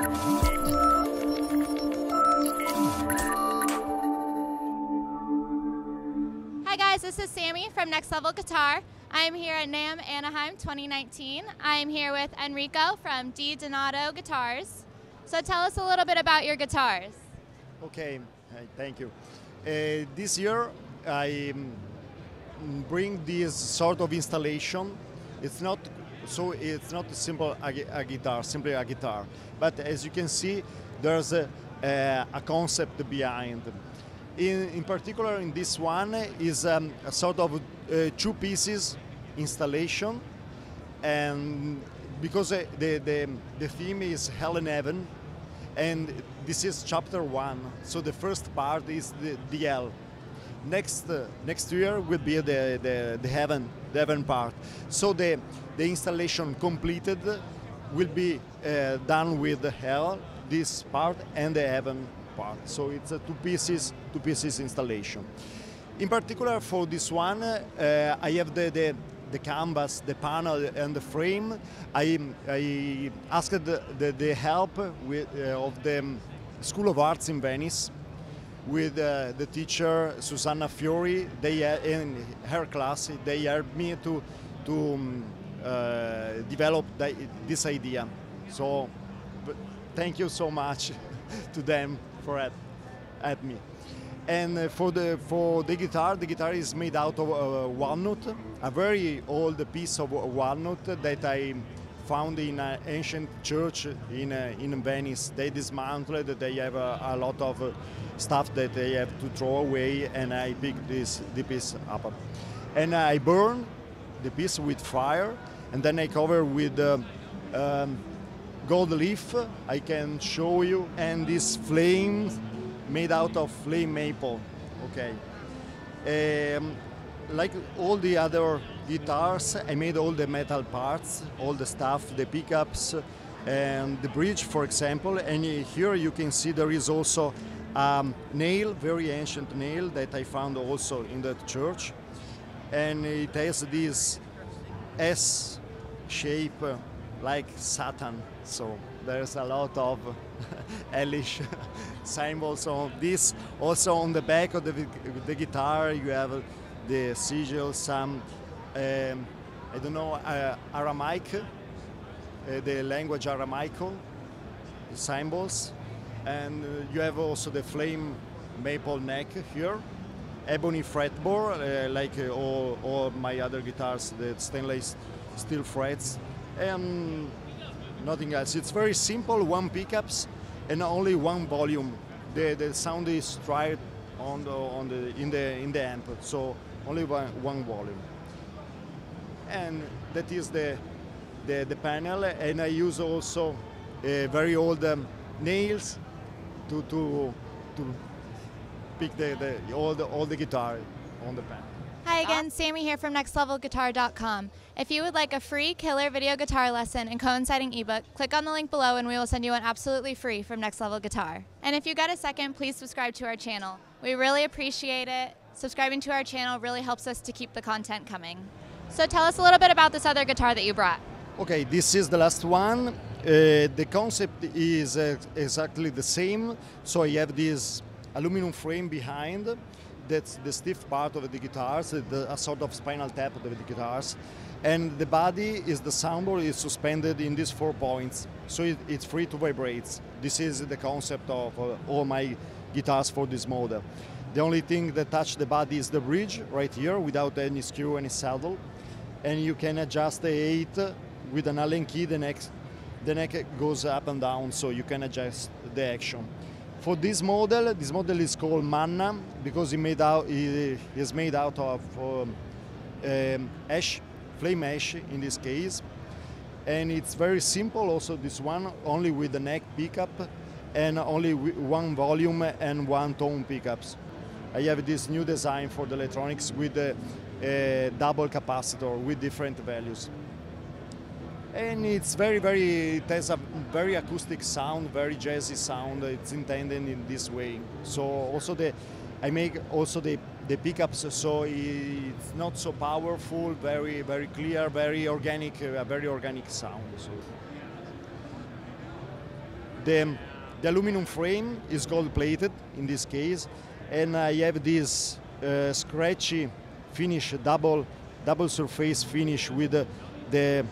Hi guys, this is Sammy from Next Level Guitar. I am here at NAMM Anaheim 2019. I am here with Enrico from Di Donato Guitars. So tell us a little bit about your guitars. Okay, thank you. Uh, this year I um, bring this sort of installation. It's not so it's not simple a, a guitar, simply a guitar. But as you can see, there's a, a, a concept behind. In, in particular, in this one is um, a sort of uh, two pieces installation, and because uh, the, the the theme is Hell and Heaven, and this is chapter one. So the first part is the, the hell. Next uh, next year will be the, the, the heaven heaven part. So the the installation completed will be uh, done with the hell this part and the heaven part. So it's a two pieces two pieces installation. In particular for this one, uh, I have the, the the canvas, the panel, and the frame. I, I asked the, the, the help with, uh, of the School of Arts in Venice with uh, the teacher Susanna Fiori. They in her class they helped me to to um, uh, develop the, this idea. So thank you so much to them for at, at me. And uh, for the for the guitar, the guitar is made out of uh, walnut, a very old piece of walnut that I found in an ancient church in uh, in Venice. They dismantled. They have a, a lot of uh, stuff that they have to throw away, and I picked this the piece up. And I burn the piece with fire, and then I cover with uh, um, gold leaf. I can show you, and this flame made out of flame maple. Okay. Um, like all the other guitars, I made all the metal parts, all the stuff, the pickups, and the bridge, for example. And here you can see there is also a nail, very ancient nail that I found also in that church, and it has this S shape like Satan. So there's a lot of hellish symbols on this. Also on the back of the, the guitar, you have the sigil, some um, I don't know uh, Aramaic, uh, the language Aramaico symbols, and uh, you have also the flame maple neck here ebony fretboard, uh, like uh, all, all my other guitars, the stainless steel frets, and nothing else. It's very simple, one pickups and only one volume. The, the sound is straight on the, on the, in, the, in the amp, so only one, one volume. And that is the, the, the panel, and I use also uh, very old um, nails to, to, to pick the, the, all, the, all the guitar on the panel. Hi again, Sammy here from nextlevelguitar.com. If you would like a free killer video guitar lesson and coinciding ebook, click on the link below and we will send you one absolutely free from Next Level Guitar. And if you got a second, please subscribe to our channel. We really appreciate it. Subscribing to our channel really helps us to keep the content coming. So tell us a little bit about this other guitar that you brought. Okay, this is the last one. Uh, the concept is uh, exactly the same. So I have this aluminum frame behind. That's the stiff part of the guitars, the, a sort of spinal tap of the guitars. And the body is the soundboard is suspended in these four points, so it, it's free to vibrate. This is the concept of uh, all my guitars for this model. The only thing that touch the body is the bridge right here, without any screw, any saddle, and you can adjust the height with an Allen key. The neck, the neck goes up and down, so you can adjust the action. For this model, this model is called Manna because it made out it is made out of um, um, ash, flame ash in this case, and it's very simple. Also, this one only with the neck pickup and only one volume and one tone pickups. I have this new design for the electronics with the uh, double capacitor with different values. And it's very very it has a very acoustic sound very jazzy sound. It's intended in this way. So also the i make also the the pickups so it's not so powerful very very clear very organic a very organic sound. So the, the aluminum frame is gold plated in this case, and I have this uh, scratchy finish, double double surface finish with uh, the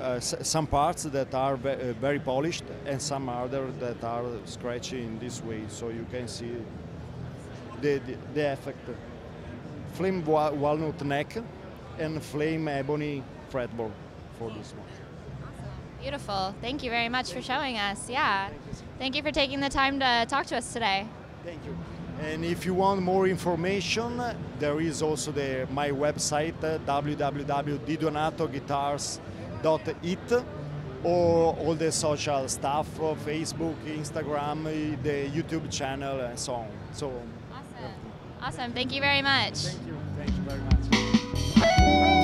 uh, some parts that are uh, very polished and some other that are scratchy in this way, so you can see the, the, the effect. Flame wa- walnut neck and flame ebony fretboard for this one. Beautiful. Thank you very much for showing us. Yeah. Thank you for taking the time to talk to us today. Thank you. And if you want more information, there is also the my website uh, www.didonatoguitars.it or all the social stuff, uh, Facebook, Instagram, uh, the YouTube channel, and so on. So, Awesome. Awesome. Thank you very much. thank you.